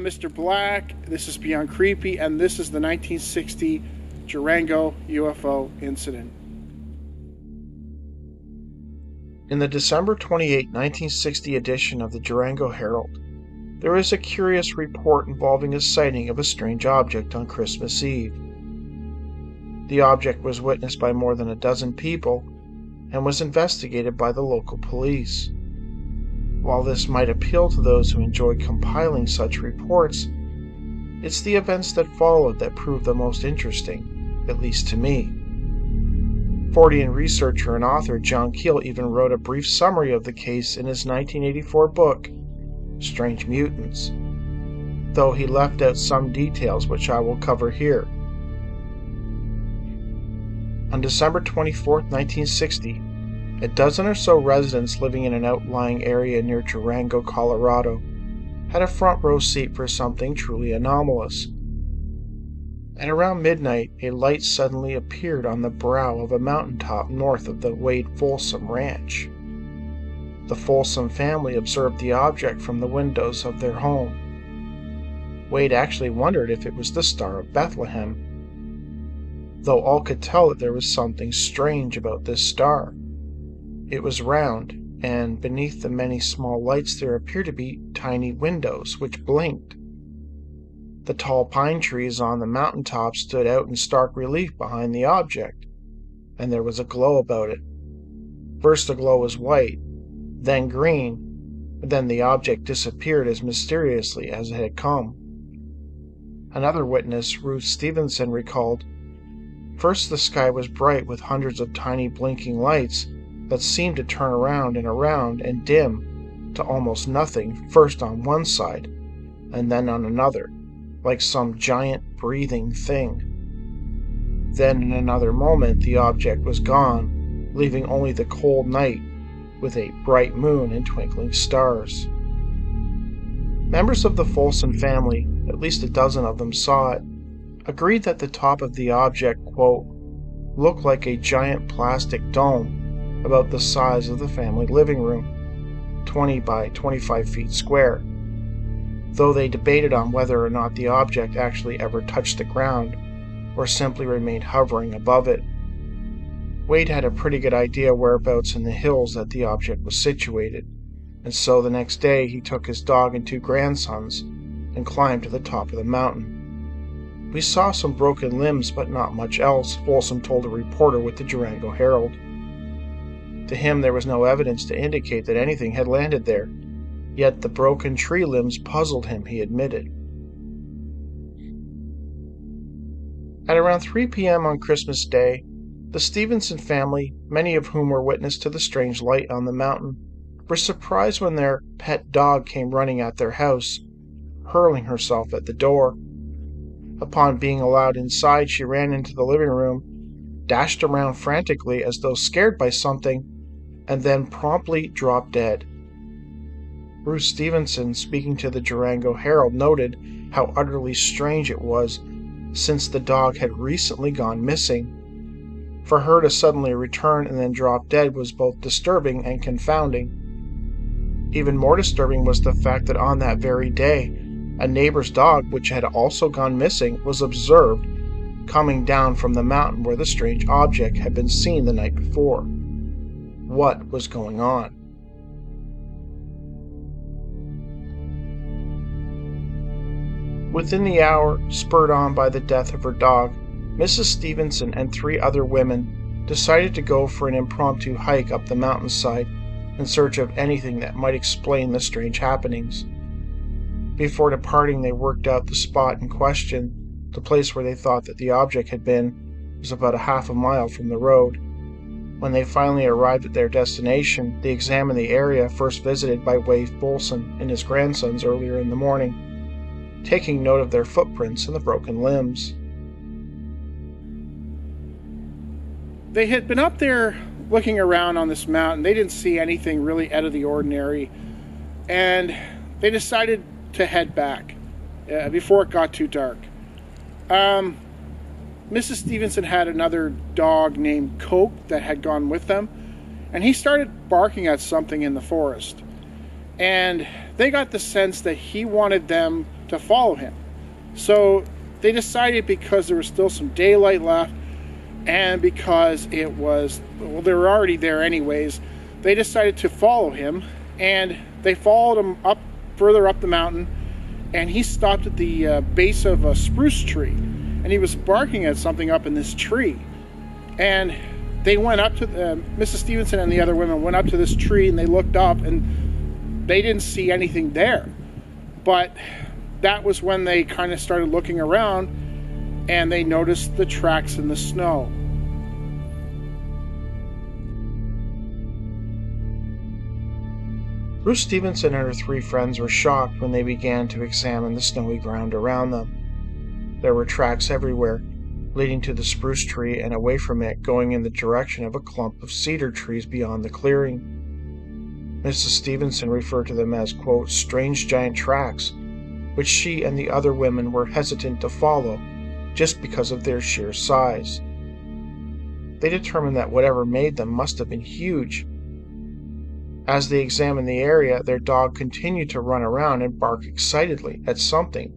I'm Mr. Black. This is Beyond Creepy, and this is the 1960 Durango UFO incident. In the December 28, 1960 edition of the Durango Herald, there is a curious report involving a sighting of a strange object on Christmas Eve. The object was witnessed by more than a dozen people and was investigated by the local police. While this might appeal to those who enjoy compiling such reports, it's the events that followed that prove the most interesting, at least to me. Fortean researcher and author John Keel even wrote a brief summary of the case in his 1984 book, Strange Mutants, though he left out some details which I will cover here. On December 24, 1960, a dozen or so residents living in an outlying area near Durango, Colorado, had a front row seat for something truly anomalous. At around midnight, a light suddenly appeared on the brow of a mountaintop north of the Wade Folsom Ranch. The Folsom family observed the object from the windows of their home. Wade actually wondered if it was the Star of Bethlehem though all could tell that there was something strange about this star. It was round, and beneath the many small lights there appeared to be tiny windows which blinked. The tall pine trees on the mountain top stood out in stark relief behind the object, and there was a glow about it. First the glow was white, then green, then the object disappeared as mysteriously as it had come. Another witness, Ruth Stevenson, recalled First, the sky was bright with hundreds of tiny blinking lights that seemed to turn around and around and dim to almost nothing, first on one side and then on another, like some giant breathing thing. Then, in another moment, the object was gone, leaving only the cold night with a bright moon and twinkling stars. Members of the Folsom family, at least a dozen of them, saw it agreed that the top of the object, quote, looked like a giant plastic dome about the size of the family living room, 20 by 25 feet square, though they debated on whether or not the object actually ever touched the ground or simply remained hovering above it. Wade had a pretty good idea whereabouts in the hills that the object was situated, and so the next day he took his dog and two grandsons and climbed to the top of the mountain. We saw some broken limbs, but not much else, Folsom told a reporter with the Durango Herald. To him, there was no evidence to indicate that anything had landed there, yet the broken tree limbs puzzled him, he admitted. At around 3 p.m. on Christmas Day, the Stevenson family, many of whom were witness to the strange light on the mountain, were surprised when their pet dog came running at their house, hurling herself at the door. Upon being allowed inside, she ran into the living room, dashed around frantically as though scared by something, and then promptly dropped dead. Bruce Stevenson, speaking to the Durango Herald, noted how utterly strange it was since the dog had recently gone missing. For her to suddenly return and then drop dead was both disturbing and confounding. Even more disturbing was the fact that on that very day, a neighbor's dog, which had also gone missing, was observed coming down from the mountain where the strange object had been seen the night before. What was going on? Within the hour, spurred on by the death of her dog, Mrs. Stevenson and three other women decided to go for an impromptu hike up the mountainside in search of anything that might explain the strange happenings. Before departing, they worked out the spot in question. The place where they thought that the object had been was about a half a mile from the road. When they finally arrived at their destination, they examined the area first visited by Wade Folsom and his grandsons earlier in the morning, taking note of their footprints and the broken limbs. They had been up there looking around on this mountain. They didn't see anything really out of the ordinary. And they decided to head back uh, before it got too dark. Um, Mrs. Stevenson had another dog named Coke that had gone with them, and he started barking at something in the forest. And they got the sense that he wanted them to follow him. So they decided because there was still some daylight left and because it was, well, they were already there anyways, they decided to follow him and they followed him up further up the mountain and he stopped at the uh, base of a spruce tree and he was barking at something up in this tree. And they went up to uh, mrs stevenson and the other women went up to this tree and they looked up and they didn't see anything there. But that was when they kind of started looking around and they noticed the tracks in the snow. Ruth Stevenson and her three friends were shocked when they began to examine the snowy ground around them. There were tracks everywhere, leading to the spruce tree and away from it, going in the direction of a clump of cedar trees beyond the clearing. Mrs. Stevenson referred to them as, quote, strange giant tracks, which she and the other women were hesitant to follow just because of their sheer size. They determined that whatever made them must have been huge as they examined the area, their dog continued to run around and bark excitedly at something,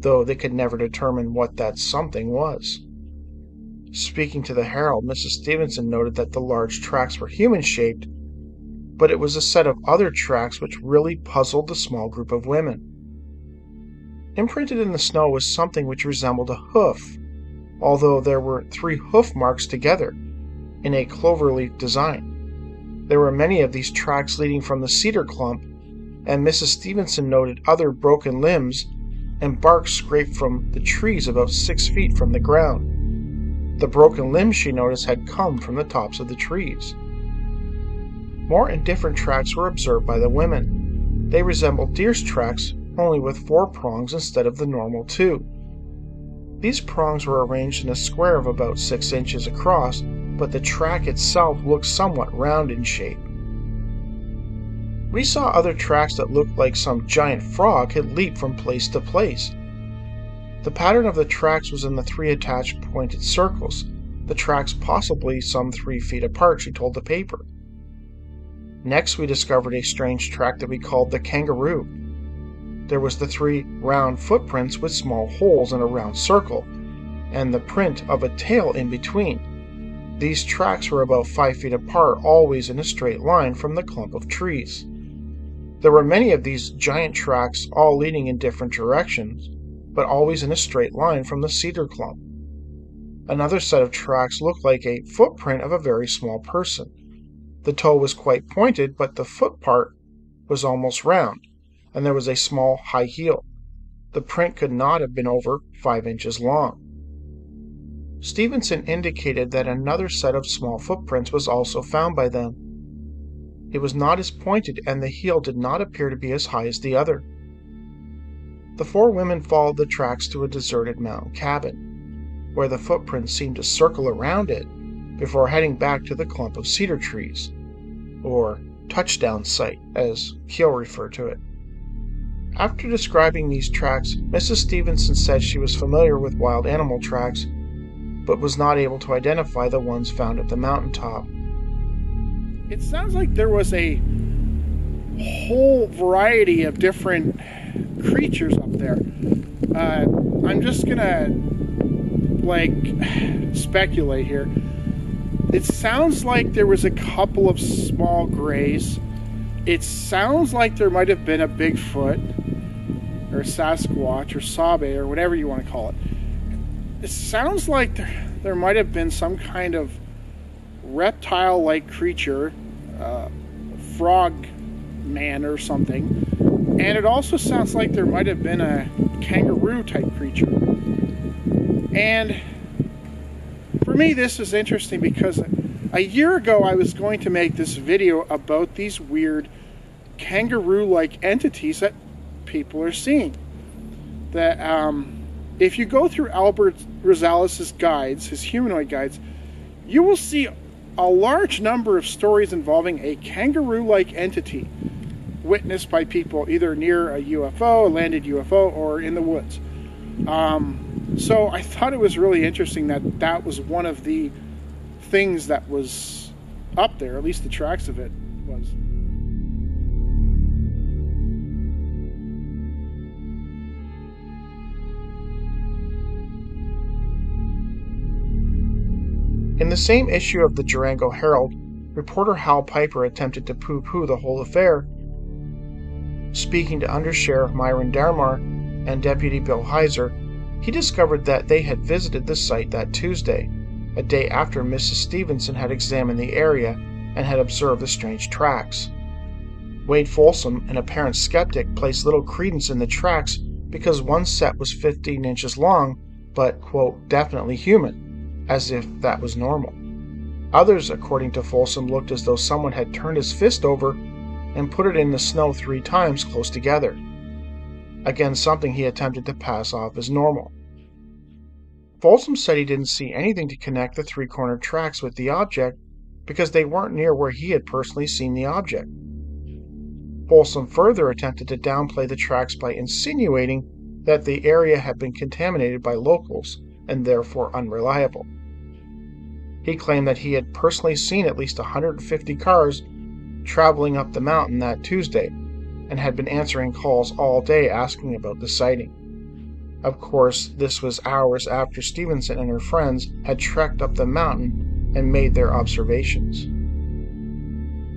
though they could never determine what that something was. Speaking to the Herald, Mrs. Stevenson noted that the large tracks were human shaped, but it was a set of other tracks which really puzzled the small group of women. Imprinted in the snow was something which resembled a hoof, although there were three hoof marks together in a cloverleaf design. There were many of these tracks leading from the cedar clump, and Mrs. Stevenson noted other broken limbs and bark scraped from the trees about six feet from the ground. The broken limbs she noticed had come from the tops of the trees. More and different tracks were observed by the women. They resembled deer's tracks, only with four prongs instead of the normal two. These prongs were arranged in a square of about six inches across but the track itself looked somewhat round in shape. We saw other tracks that looked like some giant frog had leaped from place to place. The pattern of the tracks was in the three attached pointed circles, the tracks possibly some three feet apart, she told the paper. Next, we discovered a strange track that we called the kangaroo. There was the three round footprints with small holes in a round circle, and the print of a tail in between. These tracks were about five feet apart, always in a straight line from the clump of trees. There were many of these giant tracks, all leading in different directions, but always in a straight line from the cedar clump. Another set of tracks looked like a footprint of a very small person. The toe was quite pointed, but the foot part was almost round, and there was a small high heel. The print could not have been over five inches long. Stevenson indicated that another set of small footprints was also found by them. It was not as pointed, and the heel did not appear to be as high as the other. The four women followed the tracks to a deserted mountain cabin, where the footprints seemed to circle around it before heading back to the clump of cedar trees, or touchdown site, as Keel referred to it. After describing these tracks, Mrs. Stevenson said she was familiar with wild animal tracks but was not able to identify the ones found at the mountaintop. It sounds like there was a whole variety of different creatures up there. Uh, I'm just gonna like speculate here. It sounds like there was a couple of small grays. It sounds like there might have been a Bigfoot or a Sasquatch or Sabe or whatever you want to call it it sounds like there, there might have been some kind of reptile like creature, uh, frog man or something. And it also sounds like there might have been a kangaroo type creature. And for me, this is interesting because a year ago I was going to make this video about these weird kangaroo like entities that people are seeing. That, um, if you go through Albert Rosales' guides, his humanoid guides, you will see a large number of stories involving a kangaroo like entity witnessed by people either near a UFO, a landed UFO, or in the woods. Um, so I thought it was really interesting that that was one of the things that was up there, at least the tracks of it was. In the same issue of the Durango Herald, reporter Hal Piper attempted to poo poo the whole affair. Speaking to Undersheriff Myron Darmar and Deputy Bill Heiser, he discovered that they had visited the site that Tuesday, a day after Mrs. Stevenson had examined the area and had observed the strange tracks. Wade Folsom, an apparent skeptic, placed little credence in the tracks because one set was 15 inches long, but, quote, definitely human, as if that was normal. Others, according to Folsom, looked as though someone had turned his fist over and put it in the snow three times close together. Again, something he attempted to pass off as normal. Folsom said he didn't see anything to connect the three cornered tracks with the object because they weren't near where he had personally seen the object. Folsom further attempted to downplay the tracks by insinuating that the area had been contaminated by locals and therefore unreliable. He claimed that he had personally seen at least 150 cars traveling up the mountain that Tuesday and had been answering calls all day asking about the sighting. Of course, this was hours after Stevenson and her friends had trekked up the mountain and made their observations.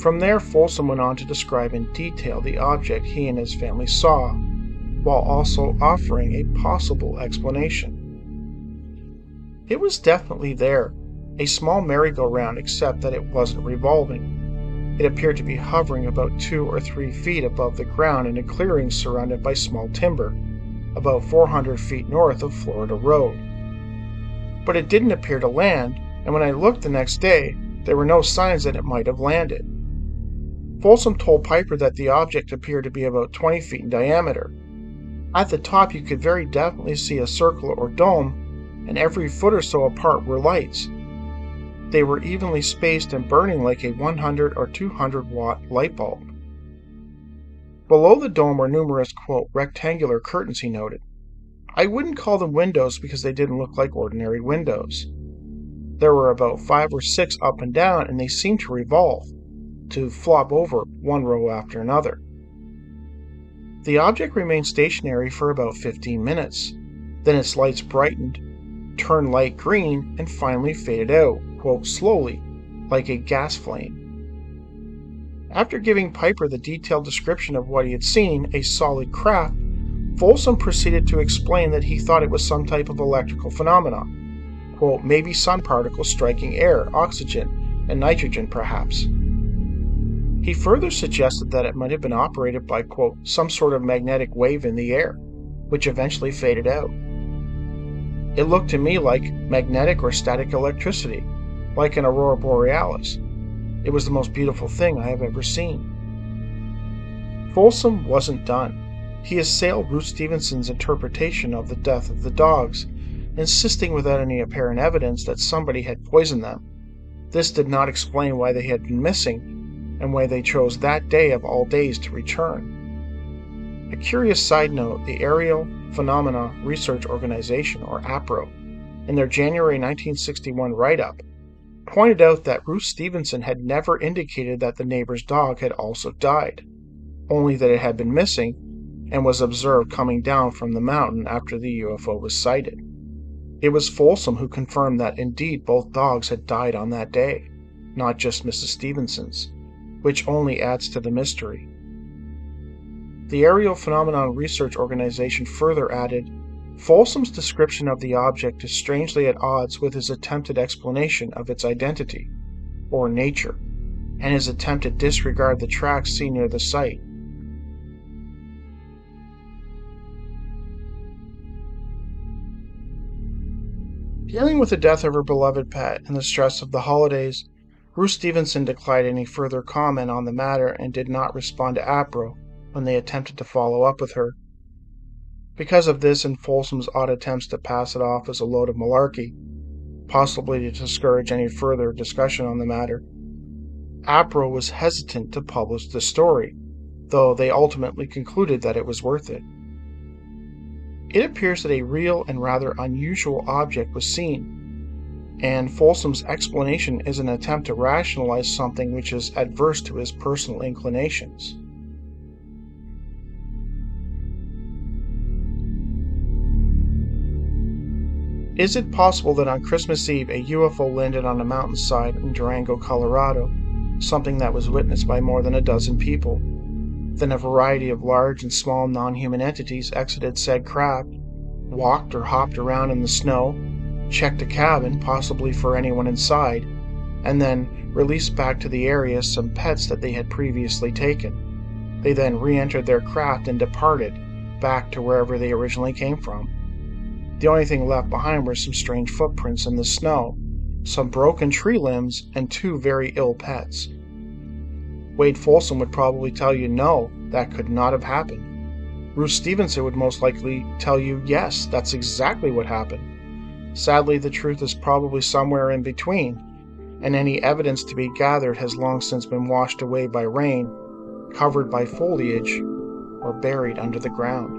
From there, Folsom went on to describe in detail the object he and his family saw, while also offering a possible explanation. It was definitely there, a small merry-go-round, except that it wasn't revolving. It appeared to be hovering about two or three feet above the ground in a clearing surrounded by small timber, about 400 feet north of Florida Road. But it didn't appear to land, and when I looked the next day, there were no signs that it might have landed. Folsom told Piper that the object appeared to be about 20 feet in diameter. At the top, you could very definitely see a circle or dome, and every foot or so apart were lights. They were evenly spaced and burning like a 100 or 200 watt light bulb. Below the dome were numerous, quote, rectangular curtains, he noted. I wouldn't call them windows because they didn't look like ordinary windows. There were about five or six up and down, and they seemed to revolve to flop over one row after another. The object remained stationary for about 15 minutes. Then its lights brightened, turned light green, and finally faded out, quote, slowly, like a gas flame. After giving Piper the detailed description of what he had seen, a solid craft, Folsom proceeded to explain that he thought it was some type of electrical phenomenon. Quote, maybe sun particles striking air, oxygen, and nitrogen, perhaps. He further suggested that it might have been operated by, quote, some sort of magnetic wave in the air, which eventually faded out. It looked to me like magnetic or static electricity, like an aurora borealis. It was the most beautiful thing I have ever seen. Folsom wasn't done. He assailed Ruth Stevenson's interpretation of the death of the dogs, insisting without any apparent evidence that somebody had poisoned them. This did not explain why they had been missing and why they chose that day of all days to return. A curious side note the Aerial Phenomena Research Organization, or APRO, in their January 1961 write up, pointed out that Ruth Stevenson had never indicated that the neighbor's dog had also died, only that it had been missing and was observed coming down from the mountain after the UFO was sighted. It was Folsom who confirmed that indeed both dogs had died on that day, not just Mrs. Stevenson's which only adds to the mystery. The Aerial Phenomenon Research Organization further added Folsom's description of the object is strangely at odds with his attempted explanation of its identity, or nature, and his attempt to disregard the tracks seen near the site. Dealing with the death of her beloved pet and the stress of the holidays, Ruth Stevenson declined any further comment on the matter and did not respond to APRO when they attempted to follow up with her. Because of this and Folsom's odd attempts to pass it off as a load of malarkey, possibly to discourage any further discussion on the matter, APRO was hesitant to publish the story, though they ultimately concluded that it was worth it. It appears that a real and rather unusual object was seen, and Folsom's explanation is an attempt to rationalize something which is adverse to his personal inclinations. Is it possible that on Christmas Eve a UFO landed on a mountainside in Durango, Colorado, something that was witnessed by more than a dozen people? Then a variety of large and small non human entities exited said craft, walked or hopped around in the snow, checked a cabin, possibly for anyone inside, and then released back to the area some pets that they had previously taken. They then re entered their craft and departed back to wherever they originally came from. The only thing left behind were some strange footprints in the snow, some broken tree limbs, and two very ill pets. Wade Folsom would probably tell you no, that could not have happened. Ruth Stevenson would most likely tell you yes, that's exactly what happened. Sadly, the truth is probably somewhere in between, and any evidence to be gathered has long since been washed away by rain, covered by foliage, or buried under the ground.